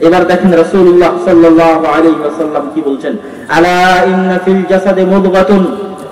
এবার দেখেন রাসূলুল্লাহ সাল্লাল্লাহু আলাইহি ওয়াসাল্লাম কি বলছেন? আলা ইন্না ফিল জাসাদে মুদগাতুন।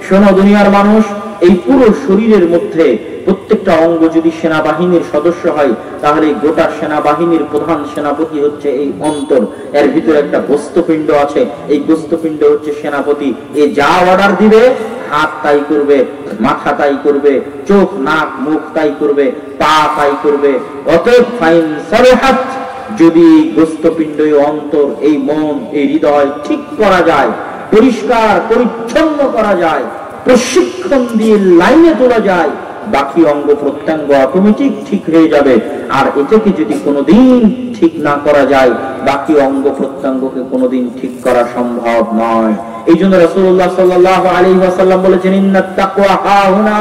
শোনো, দুনিয়ার মানুষ, এই পুরো শরীরের মধ্যে প্রত্যেকটা অঙ্গ যদি সেনাবাহিনীর সদস্য হয়, তাহলে গোটা সেনাবাহিনীর প্রধান সেনাপতি হচ্ছে এই অন্তর। এর ভিতরে একটা গোস্তপিণ্ড আছে। এই গোস্তপিণ্ড হচ্ছে সেনাপতি। এ যা অর্ডার দিবে, হাত তাই করবে, মাথা তাই করবে, চোখ, নাক, মুখ তাই করবে, পা তাই করবে। অতএব ফাইন সরহাত। যদি গোস্তপিণ্ড অন্তর, এই মন, এই হৃদয় ঠিক করা যায়, পরিষ্কার, পরিচ্ছন্ন করা যায়, প্রশিক্ষণ দিয়ে লাইনে তোলা যায়, বাকি অঙ্গ প্রত্যঙ্গ অটোমেটিক ঠিক হয়ে যাবে। আর এটাকে যদি কোনোদিন ঠিক না করা যায়, বাকি অঙ্গ প্রত্যঙ্গকে কোনোদিন ঠিক করা সম্ভব নয়। এই জন্য রসুল্লাহ সাল্লাহ আলী ওয়াসাল্লাম বলেছেন ইন্নাত তাকওয়া হাহুনা।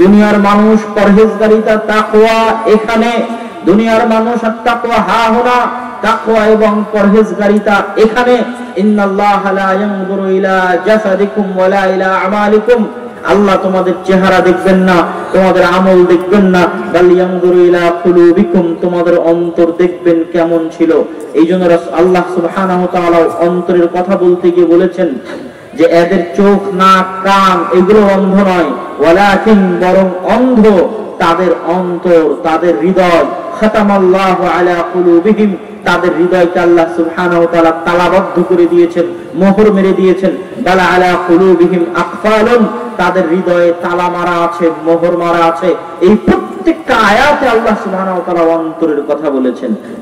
দুনিয়ার মানুষ পরহেজগারিতা তাকওয়া এখানে দুনিয়ার মানুষ এবং পরহেজগারিতা এখানে লা ইয়ানজুরু ইলা জাসাদিকুম ওয়ালা ইলা আমালিকুম। আল্লাহ তোমাদের চেহারা দেখবেন না, তোমাদের আমল দেখবেন না। তোমাদের অন্তর দেখবেন কেমন ছিল। এই জন্য আল্লাহ তাআলা অন্তরের কথা বলতে গিয়ে বলেছেন যে, এদের চোখ, নাক, কান এগুলো অন্ধ নয়। ওয়ালাকিন বরং অন্ধ তাদের অন্তর, তাদের হৃদয়। তাদের হৃদয়কে আল্লাহ তালাবদ্ধ করে দিয়েছেন, মোহর মেরে দিয়েছেন। বালা আলা আকফালুন। তাদের হৃদয়ে তালা মারা আছে, মোহর মারা আছে। এই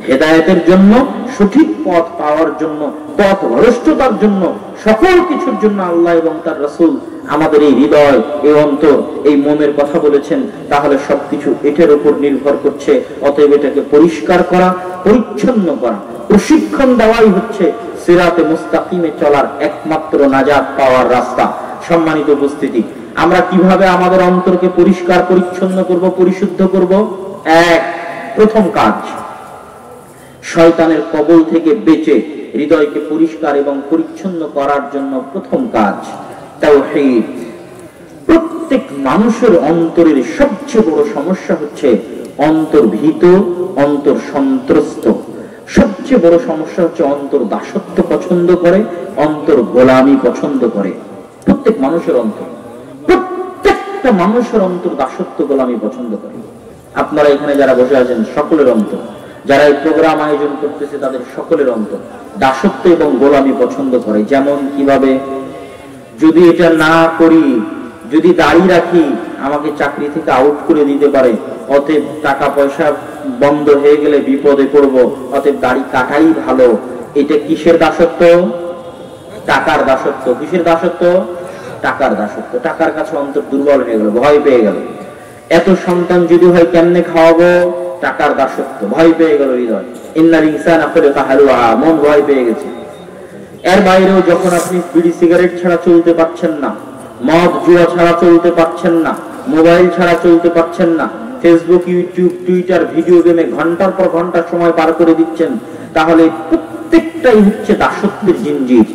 হেদায়েতের জন্য, সঠিক পথ পাওয়ার জন্য, পথ ভ্রষ্টতার জন্য, সকল কিছুর জন্য আল্লাহ এবং তার রাসূল আমাদের এই হৃদয়, এই অন্তর, এই মনের কথা বলেছেন, তাহলে সবকিছু এটার উপর নির্ভর করছে। অতএব এটাকে পরিষ্কার করা, পরিচ্ছন্ন করা। প্রশিক্ষণ দেওয়াই হচ্ছে সিরাতে মুস্তাকিমে চলার একমাত্র নাজাত পাওয়ার রাস্তা। সম্মানিত উপস্থিতি, আমরা কীভাবে আমাদের অন্তরকে পরিষ্কার, পরিচ্ছন্ন করব, পরিশুদ্ধ করব? এক, প্রথম কাজ, শয়তানের কবল থেকে বেঁচে হৃদয়কে পরিষ্কার এবং পরিচ্ছন্ন করার জন্য প্রথম কাজ। তাওহীদ। প্রত্যেক মানুষের অন্তরের সবচেয়ে বড় সমস্যা হচ্ছে অন্তর ভীত অন্তর সন্ত্রস্ত সবচেয়ে বড় সমস্যা হচ্ছে অন্তর দাসত্ব পছন্দ করে, অন্তর গোলামি পছন্দ করে। প্রত্যেক মানুষের অন্তর। প্রত্যেকটা মানুষের অন্তর দাসত্ব, গোলামি পছন্দ করে। আপনারা এখানে যারা বসে আছেন, সকলের অন্তর। যারা এই প্রোগ্রাম আয়োজন করতেছে, তাদের সকলের অন্তর। দাসত্ব এবং গোলামি পছন্দ করে। যেমন কীভাবে যদি এটা না করি, যদি দাড়ি রাখি, আমাকে চাকরি থেকে আউট করে দিতে পারে। অতএব টাকা পয়সা বন্ধ হয়ে গেলে বিপদে পড়ব। অতএব দাড়ি কাটাই ভালো। এটা কিসের দাসত্ব? টাকার দাসত্ব। কিসের দাসত্ব? টাকার দাসত্ব। টাকার কাছে অন্তর দুর্বল হয়ে গেল, ভয় পেয়ে গেল। এত সন্তান যদি হয় কেমনে খাওয়াবো? টাকার দাসত্ব। ভয় পেয়ে গেল হৃদয়। ইন্নার ইনসান আসলে মন ভয় পেয়ে গেছে। এর বাইরেও যখন আপনি বিড়ি সিগারেট ছাড়া চলতে পারছেন না, মদ, জুয়া ছাড়া চলতে পারছেন না, মোবাইল ছাড়া চলতে পারছেন না ফেসবুক ইউটিউব টুইটার ভিডিও গেমে ঘণ্টার পর ঘণ্টা সময় পার করে দিচ্ছেন, তাহলে প্রত্যেকটাই হচ্ছে দাসত্বের জিঞ্জির।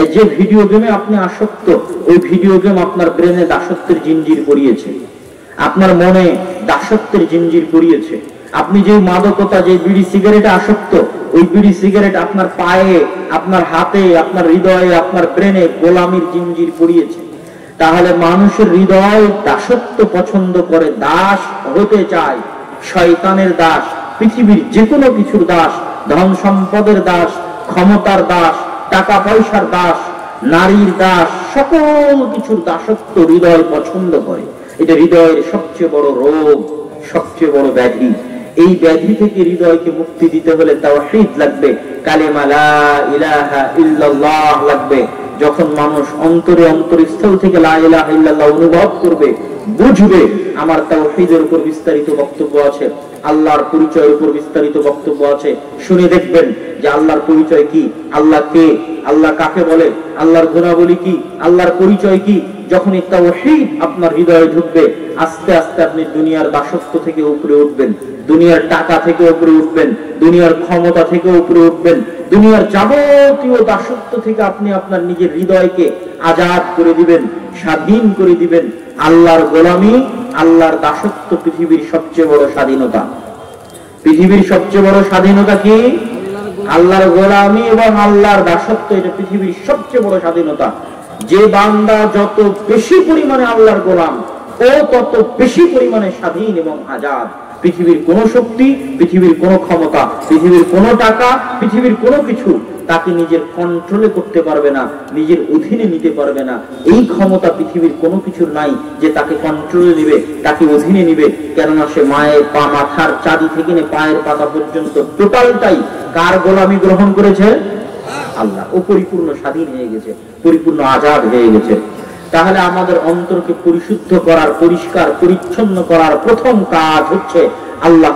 এই যে ভিডিও গেমে আপনি আসক্ত, ওই ভিডিও গেম আপনার ব্রেনে দাসত্বের জিঞ্জির পড়িয়েছে। আপনার মনে দাসত্বের জিঞ্জির পড়িয়েছে। আপনি যে মাদকতা যে বিড়ি সিগারেটে আসক্ত ওই বিড়ি সিগারেট আপনার পায়ে, আপনার হাতে, আপনার হৃদয়ে, আপনার ব্রেনে গোলামির জিঞ্জির পড়িয়েছে। তাহলে মানুষের হৃদয় দাসত্ব পছন্দ করে, দাস হতে চায়, শয়তানের দাস, পৃথিবীর যে কোনো কিছুর দাস, ধন সম্পদের দাস, ক্ষমতার দাস, টাকা পয়সার দাস, নারীর দাস, সকল কিছুর দাসত্ব হৃদয় পছন্দ করে। এটা হৃদয়ের সবচেয়ে বড় রোগ, সবচেয়ে বড় ব্যাধি। এই ব্যাধি থেকে হৃদয়কে মুক্তি দিতে হলে তাওহীদ লাগবে লাগবে। যখন মানুষ অন্তরে অন্তরস্থল থেকে অনুভব করবে, বুঝবে আমার তাওহীদের উপর বিস্তারিত বক্তব্য আছে, আল্লাহর পরিচয়ের উপর বিস্তারিত বক্তব্য আছে। শুনে দেখবেন যে আল্লাহর পরিচয় কি? আল্লাহ কে? আল্লাহ কাকে বলে? আল্লাহর গুণাবলী কি? আল্লাহর পরিচয় কি? যখন তাওহীদ আপনার হৃদয়ে ঢুকবে, আস্তে আস্তে আপনি দুনিয়ার দাসত্ব থেকে উপরে উঠবেন, দুনিয়ার টাকা থেকে উপরে উঠবেন, দুনিয়ার ক্ষমতা থেকে উপরে উঠবেন, দুনিয়ার যাবতীয় দাসত্ব থেকে আপনি আপনার নিজের হৃদয়কে আজাদ করে দিবেন, স্বাধীন করে দিবেন। আল্লাহর গোলামি, আল্লাহর দাসত্ব পৃথিবীর সবচেয়ে বড় স্বাধীনতা। পৃথিবীর সবচেয়ে বড় স্বাধীনতা কি? আল্লাহর গোলামি এবং আল্লাহর দাসত্ব এটা পৃথিবীর সবচেয়ে বড় স্বাধীনতা। যে বান্দা যত বেশি পরিমাণে আল্লাহর গোলাম, ও তত বেশি পরিমাণে স্বাধীন এবং আজাদ। পৃথিবীর কোন শক্তি, পৃথিবীর কোন ক্ষমতা, পৃথিবীর কোন টাকা, পৃথিবীর কোনো কিছু তাকে নিজের কন্ট্রোলে করতে পারবে না, নিজের অধীনে নিতে পারবে না। এই ক্ষমতা পৃথিবীর কোনো কিছুর নাই যে তাকে কন্ট্রোলে নিবে তাকে অধীনে নিবে। কেননা সে মায়ের পা মাথার চাঁদি থেকে পায়ের পাতা পর্যন্ত। টোটালটাই কার গোলামি গ্রহণ করেছে? আল্লাহ। ও পরিপূর্ণ স্বাধীন হয়ে গেছে, পরিপূর্ণ আজাদ হয়ে গেছে। তাহলে আমাদের অন্তরকে পরিশুদ্ধ করার, পরিষ্কার, পরিচ্ছন্ন করার প্রথম কাজ হচ্ছে আল্লাহ